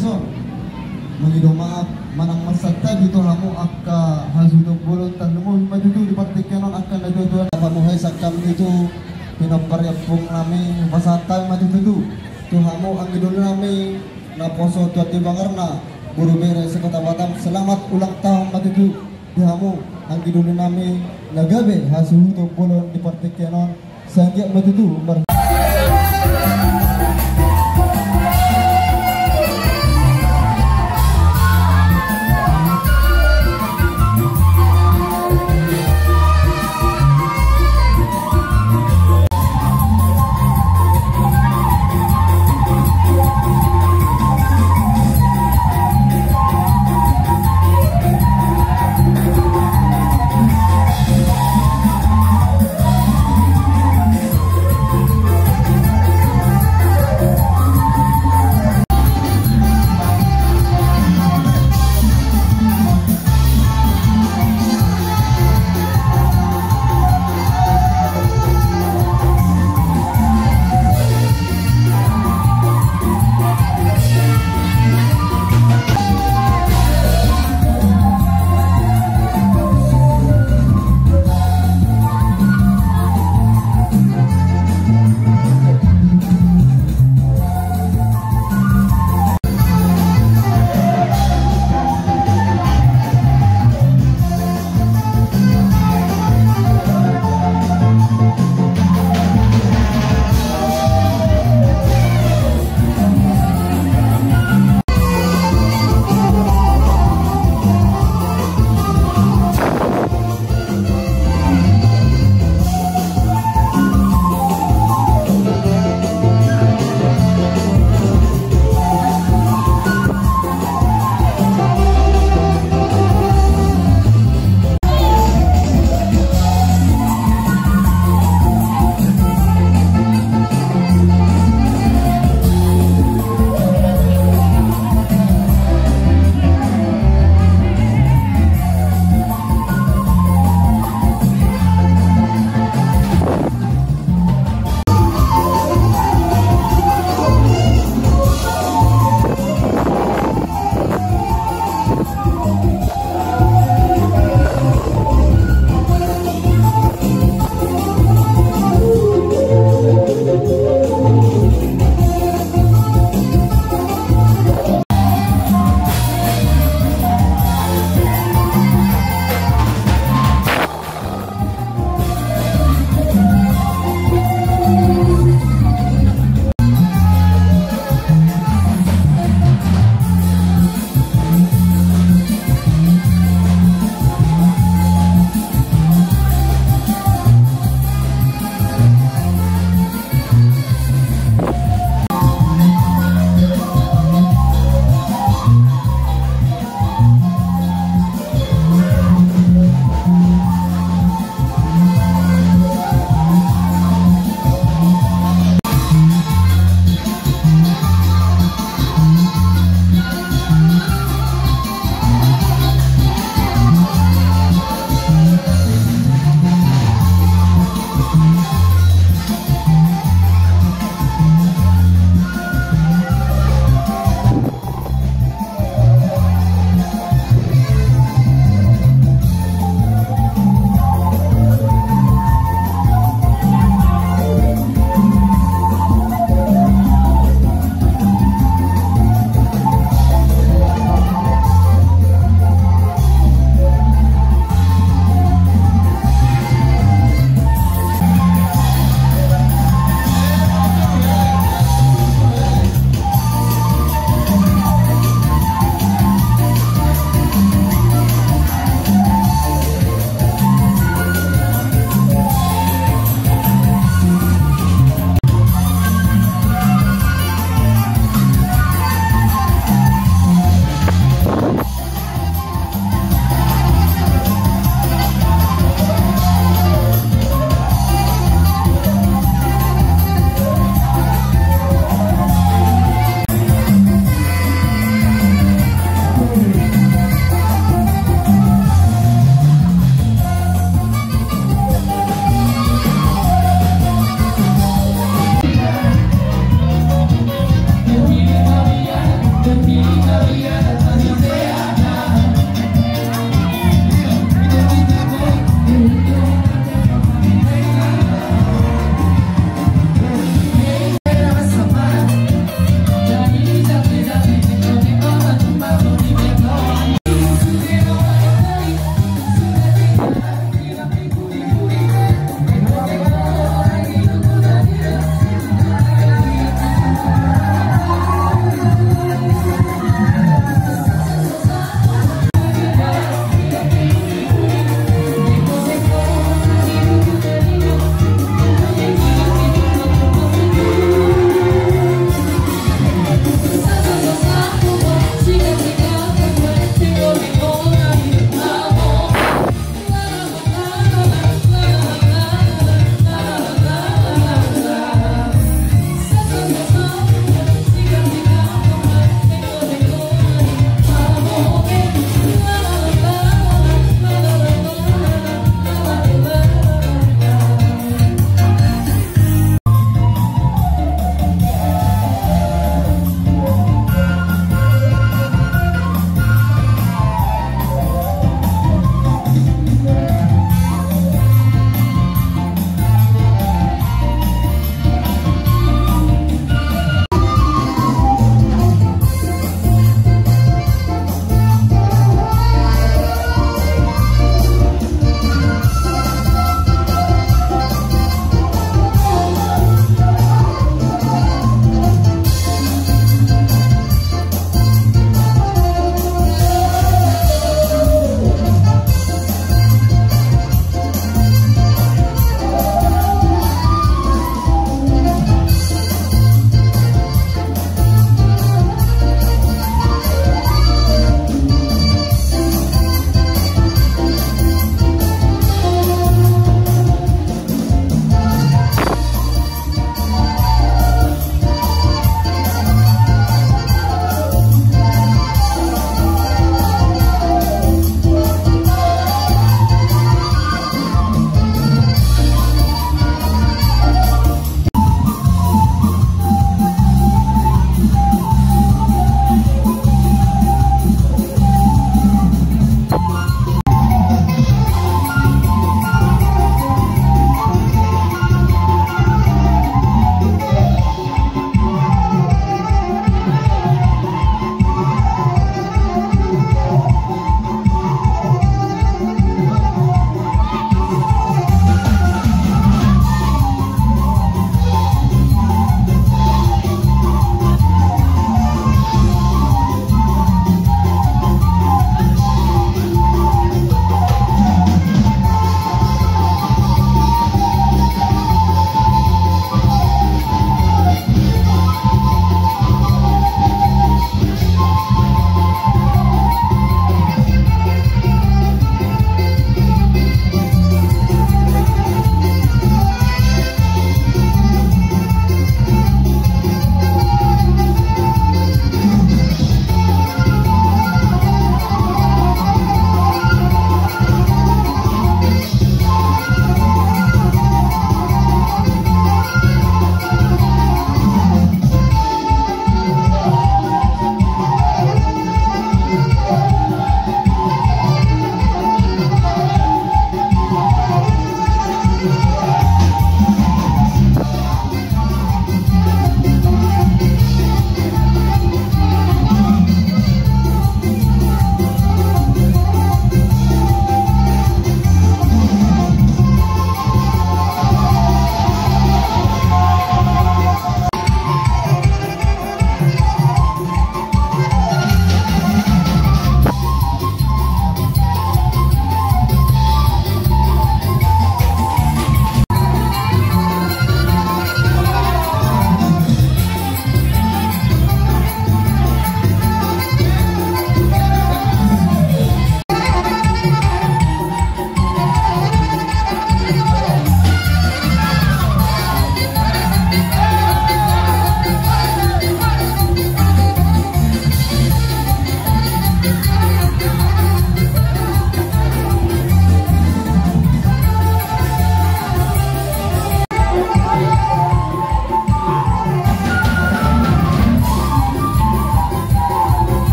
person Mengido maaf manang masata gitu hamu akka hasudong bulon tan mo majudu di partai kanon akan najuduan apa muhay sakam itu pinaparyapong nami pasatay majudu tu hamu ang idol nami na poso tu ati bangarna guru bere sa Batam. Selamat ulang tahun majudu di hamu ang idol nami nagabe hasudong bulon di partai kanon sangya majudu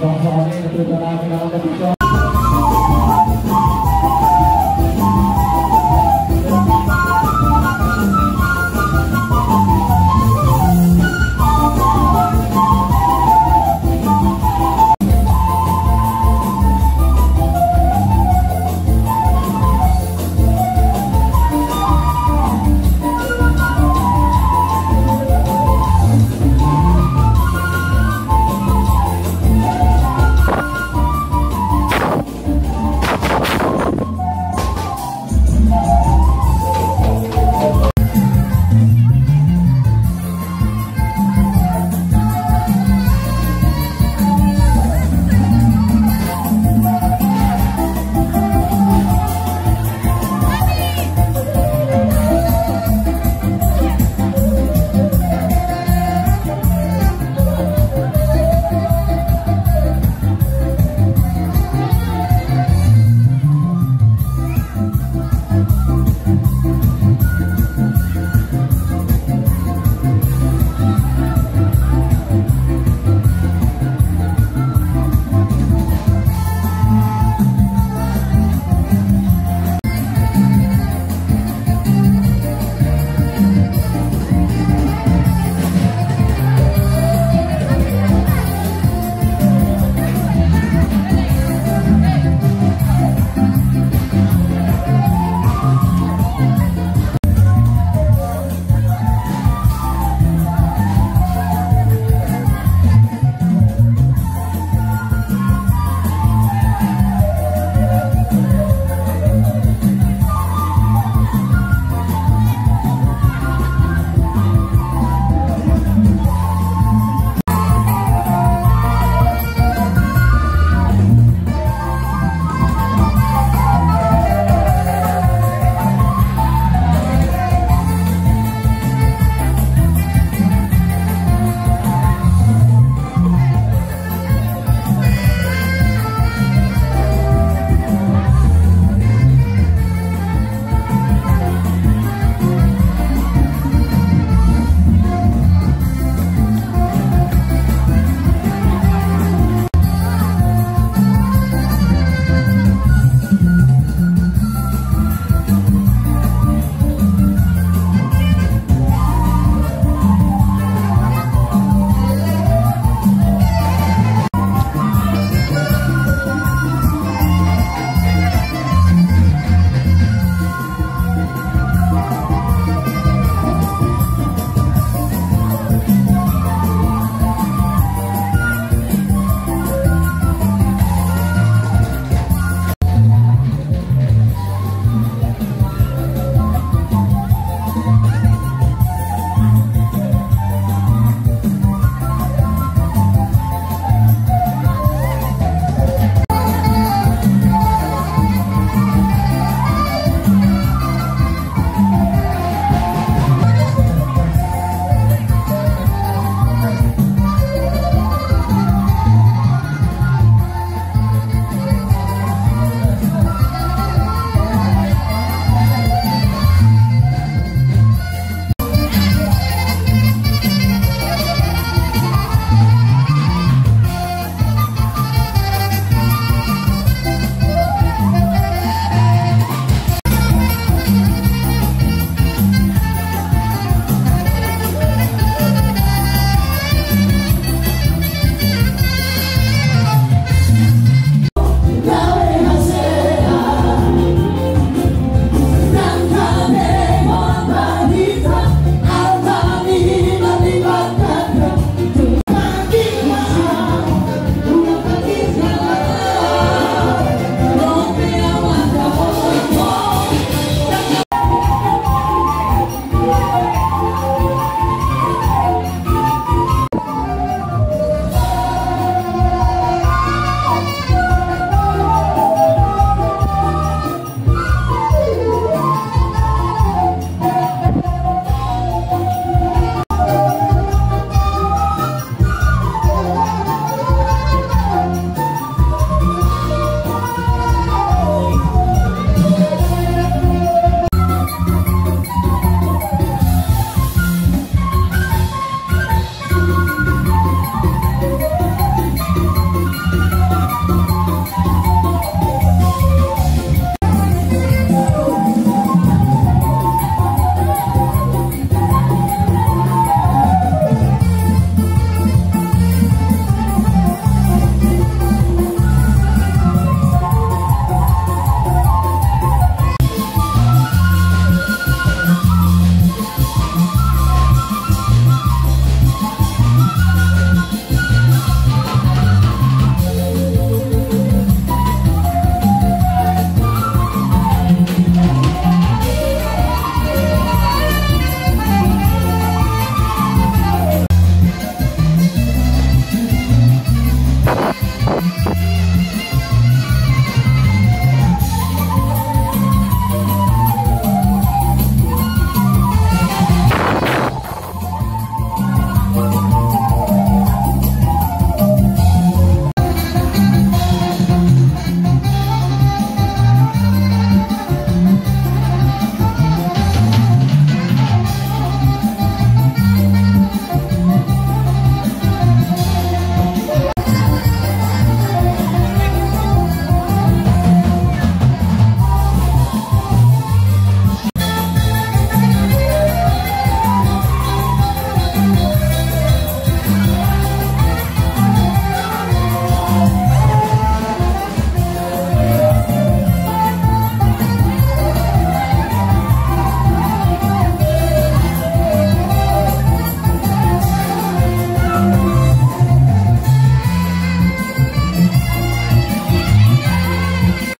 สองสองนี่ประตูตารางเป็นรางวัลกระดิ่ง